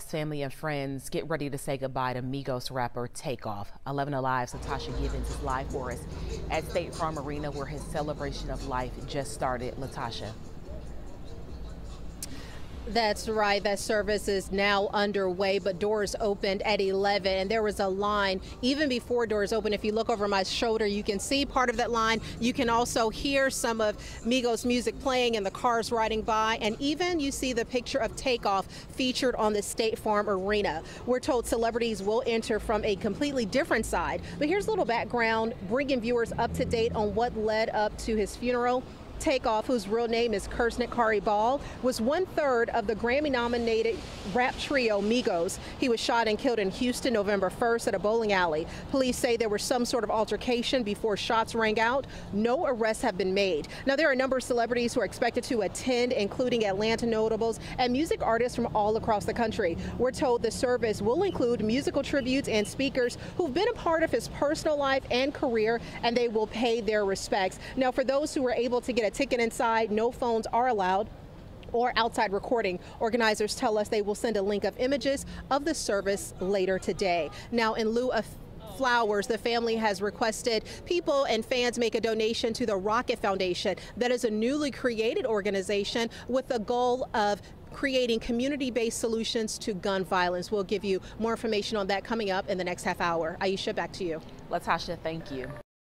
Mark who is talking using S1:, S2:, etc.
S1: Family and friends get ready to say goodbye to Migos rapper Takeoff. 11 Alive's Latasha Gibbons is live for us at State Farm Arena where his celebration of life just started. Latasha.
S2: That's right. That service is now underway, but doors opened at 11, and there was a line even before doors open. If you look over my shoulder, you can see part of that line. You can also hear some of Migos music playing and the cars riding by, and even you see the picture of Takeoff featured on the State Farm Arena. We're told celebrities will enter from a completely different side, but here's a little background, bringing viewers up to date on what led up to his funeral. Takeoff, whose real name is Kirsnick Khari Ball, was one third of the Grammy nominated rap trio Migos. He was shot and killed in Houston November 1st at a bowling alley. Police say there was some sort of altercation before shots rang out. No arrests have been made. Now, there are a number of celebrities who are expected to attend, including Atlanta notables and music artists from all across the country. We're told the service will include musical tributes and speakers who've been a part of his personal life and career, and they will pay their respects. Now, for those who were able to get a ticket inside. No phones are allowed or outside recording. Organizers tell us they will send a link of images of the service later today. Now, in lieu of flowers, the family has requested people and fans make a donation to the Rocket Foundation. That is a newly created organization with the goal of creating community-based solutions to gun violence. We'll give you more information on that coming up in the next half hour. Aisha, back to you.
S1: Latasha, thank you.